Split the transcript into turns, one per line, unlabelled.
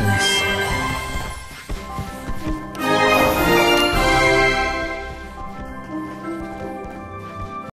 happens.